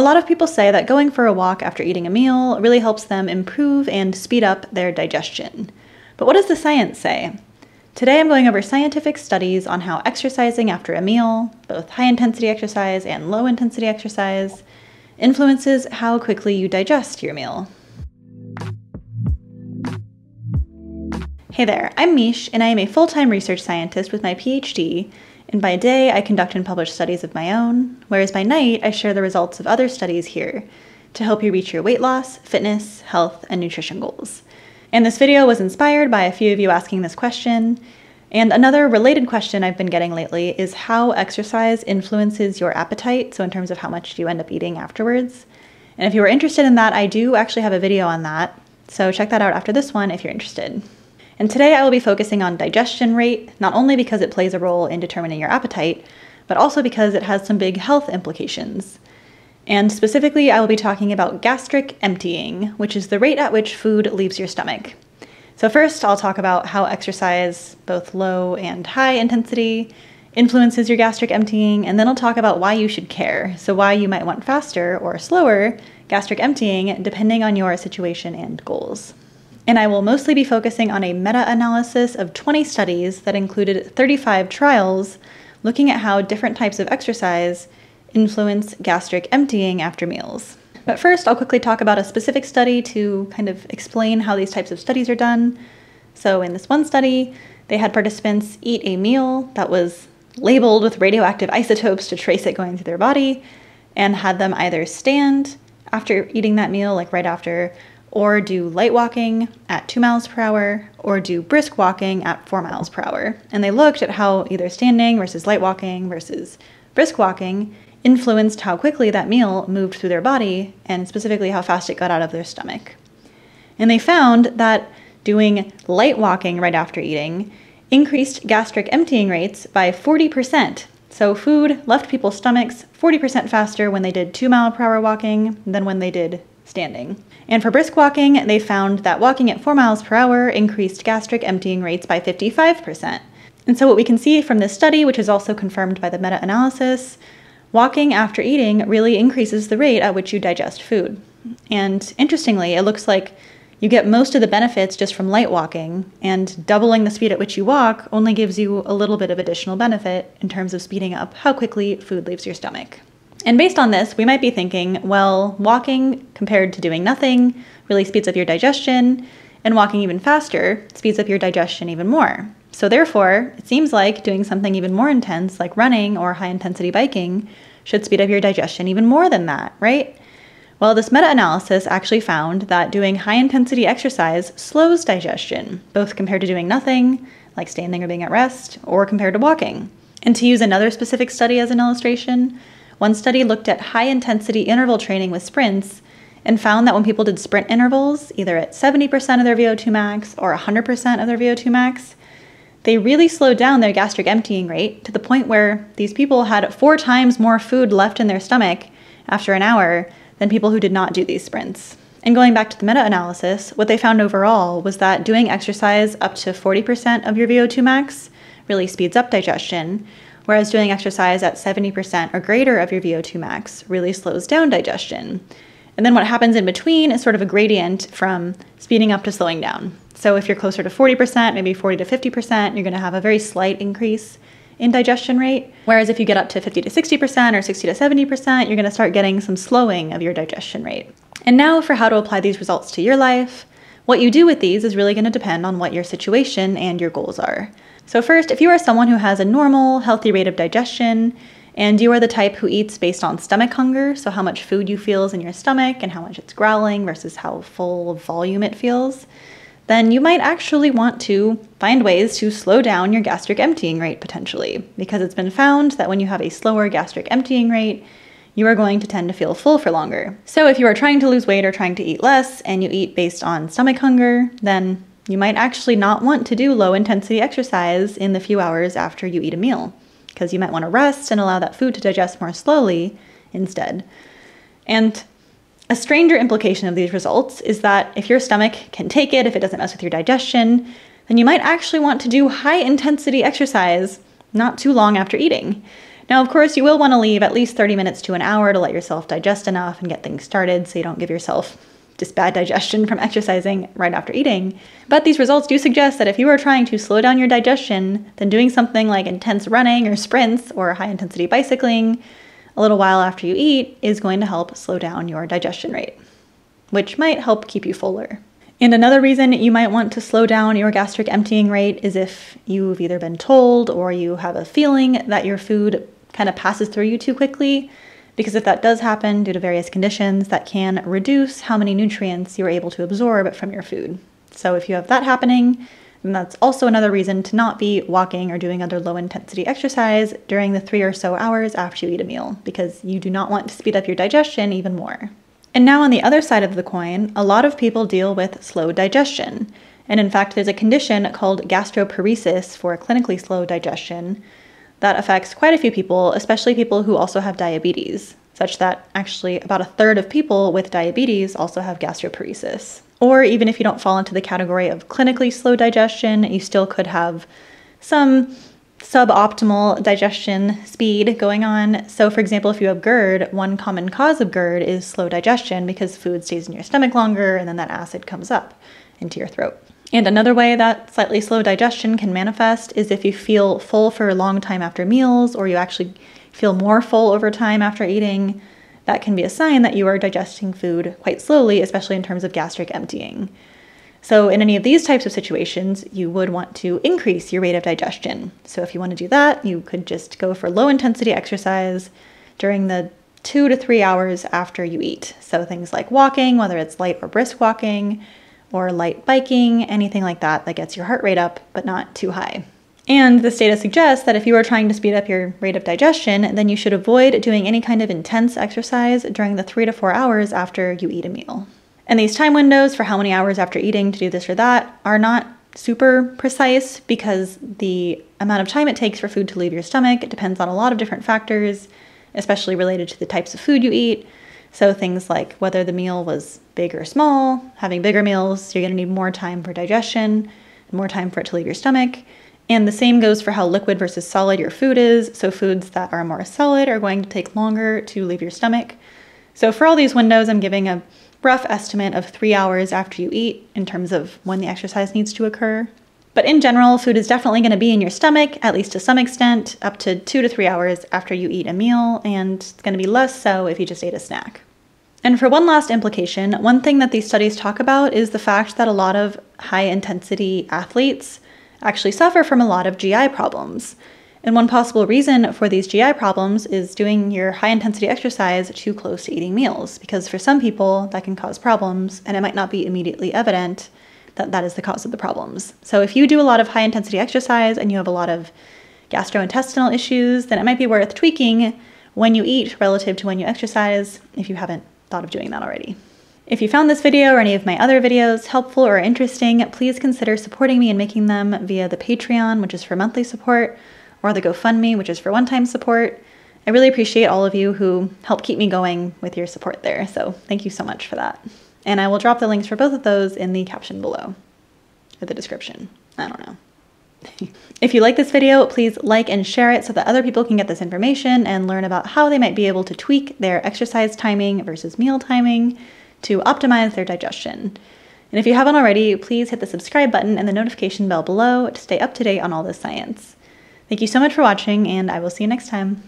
A lot of people say that going for a walk after eating a meal really helps them improve and speed up their digestion. But what does the science say? Today I'm going over scientific studies on how exercising after a meal, both high intensity exercise and low intensity exercise, influences how quickly you digest your meal. Hey there, I'm Miche, and I am a full time research scientist with my PhD. And by day, I conduct and publish studies of my own, whereas by night, I share the results of other studies here to help you reach your weight loss, fitness, health, and nutrition goals. And this video was inspired by a few of you asking this question. And another related question I've been getting lately is how exercise influences your appetite, so in terms of how much do you end up eating afterwards. And if you are interested in that, I do actually have a video on that, so check that out after this one if you're interested. And today I will be focusing on digestion rate, not only because it plays a role in determining your appetite, but also because it has some big health implications. And specifically, I will be talking about gastric emptying, which is the rate at which food leaves your stomach. So, first, I'll talk about how exercise, both low and high intensity, influences your gastric emptying, and then I'll talk about why you should care. So, why you might want faster or slower gastric emptying depending on your situation and goals and I will mostly be focusing on a meta analysis of 20 studies that included 35 trials looking at how different types of exercise influence gastric emptying after meals. But first, I'll quickly talk about a specific study to kind of explain how these types of studies are done. So, in this one study, they had participants eat a meal that was labeled with radioactive isotopes to trace it going through their body, and had them either stand after eating that meal, like right after, or do light walking at 2 miles per hour, or do brisk walking at 4 miles per hour. And they looked at how either standing versus light walking versus brisk walking influenced how quickly that meal moved through their body, and specifically how fast it got out of their stomach. And they found that doing light walking right after eating increased gastric emptying rates by 40%. So, food left people's stomachs 40% faster when they did 2 mile per hour walking than when they did standing. And for brisk walking, they found that walking at 4 miles per hour increased gastric emptying rates by 55%. And so, what we can see from this study, which is also confirmed by the meta analysis, walking after eating really increases the rate at which you digest food. And interestingly, it looks like you get most of the benefits just from light walking, and doubling the speed at which you walk only gives you a little bit of additional benefit in terms of speeding up how quickly food leaves your stomach. And based on this, we might be thinking, well, walking compared to doing nothing really speeds up your digestion, and walking even faster speeds up your digestion even more. So, therefore, it seems like doing something even more intense, like running or high intensity biking, should speed up your digestion even more than that, right? Well, this meta analysis actually found that doing high intensity exercise slows digestion, both compared to doing nothing, like standing or being at rest, or compared to walking. And to use another specific study as an illustration, one study looked at high intensity interval training with sprints and found that when people did sprint intervals, either at 70% of their VO2 max or 100% of their VO2 max, they really slowed down their gastric emptying rate to the point where these people had four times more food left in their stomach after an hour than people who did not do these sprints. And going back to the meta analysis, what they found overall was that doing exercise up to 40% of your VO2 max really speeds up digestion, whereas doing exercise at 70% or greater of your VO2 max really slows down digestion. And then what happens in between is sort of a gradient from speeding up to slowing down. So if you're closer to 40%, maybe 40 to 50%, you're going to have a very slight increase in digestion rate. Whereas if you get up to 50 to 60% or 60 to 70%, you're going to start getting some slowing of your digestion rate. And now for how to apply these results to your life. What you do with these is really going to depend on what your situation and your goals are. So, first, if you are someone who has a normal, healthy rate of digestion, and you are the type who eats based on stomach hunger, so how much food you feel is in your stomach and how much it's growling versus how full volume it feels, then you might actually want to find ways to slow down your gastric emptying rate potentially, because it's been found that when you have a slower gastric emptying rate, you are going to tend to feel full for longer. So, if you are trying to lose weight or trying to eat less and you eat based on stomach hunger, then you might actually not want to do low intensity exercise in the few hours after you eat a meal, because you might want to rest and allow that food to digest more slowly instead. And a stranger implication of these results is that if your stomach can take it, if it doesn't mess with your digestion, then you might actually want to do high intensity exercise not too long after eating. Now, of course, you will want to leave at least 30 minutes to an hour to let yourself digest enough and get things started so you don't give yourself just bad digestion from exercising right after eating. But these results do suggest that if you are trying to slow down your digestion, then doing something like intense running or sprints or high intensity bicycling a little while after you eat is going to help slow down your digestion rate, which might help keep you fuller. And another reason you might want to slow down your gastric emptying rate is if you've either been told or you have a feeling that your food kind of passes through you too quickly. Because if that does happen due to various conditions, that can reduce how many nutrients you're able to absorb from your food. So if you have that happening, then that's also another reason to not be walking or doing other low intensity exercise during the three or so hours after you eat a meal, because you do not want to speed up your digestion even more. And now, on the other side of the coin, a lot of people deal with slow digestion. And in fact, there's a condition called gastroparesis for clinically slow digestion that affects quite a few people, especially people who also have diabetes, such that actually about a third of people with diabetes also have gastroparesis. Or even if you don't fall into the category of clinically slow digestion, you still could have some suboptimal digestion speed going on. So, for example, if you have GERD, one common cause of GERD is slow digestion because food stays in your stomach longer and then that acid comes up into your throat. And another way that slightly slow digestion can manifest is if you feel full for a long time after meals or you actually feel more full over time after eating. That can be a sign that you are digesting food quite slowly, especially in terms of gastric emptying. So, in any of these types of situations, you would want to increase your rate of digestion. So, if you want to do that, you could just go for low intensity exercise during the two to three hours after you eat. So, things like walking, whether it's light or brisk walking, or light biking, anything like that that gets your heart rate up, but not too high. And this data suggests that if you are trying to speed up your rate of digestion, then you should avoid doing any kind of intense exercise during the three to four hours after you eat a meal. And these time windows for how many hours after eating to do this or that are not super precise because the amount of time it takes for food to leave your stomach depends on a lot of different factors, especially related to the types of food you eat. So, things like whether the meal was big or small, having bigger meals, you're going to need more time for digestion, more time for it to leave your stomach. And the same goes for how liquid versus solid your food is. So, foods that are more solid are going to take longer to leave your stomach. So, for all these windows, I'm giving a rough estimate of three hours after you eat in terms of when the exercise needs to occur. But in general, food is definitely going to be in your stomach, at least to some extent, up to two to three hours after you eat a meal, and it's going to be less so if you just ate a snack. And for one last implication, one thing that these studies talk about is the fact that a lot of high intensity athletes actually suffer from a lot of GI problems. And one possible reason for these GI problems is doing your high intensity exercise too close to eating meals, because for some people that can cause problems, and it might not be immediately evident that that is the cause of the problems. So if you do a lot of high intensity exercise and you have a lot of gastrointestinal issues, then it might be worth tweaking when you eat relative to when you exercise if you haven't thought of doing that already. If you found this video or any of my other videos helpful or interesting, please consider supporting me and making them via the Patreon, which is for monthly support, or the GoFundMe, which is for one time support. I really appreciate all of you who help keep me going with your support there, so thank you so much for that. And I will drop the links for both of those in the caption below, or the description. I don't know. if you like this video, please like and share it so that other people can get this information and learn about how they might be able to tweak their exercise timing versus meal timing to optimize their digestion. And if you haven't already, please hit the subscribe button and the notification bell below to stay up to date on all this science. Thank you so much for watching, and I will see you next time.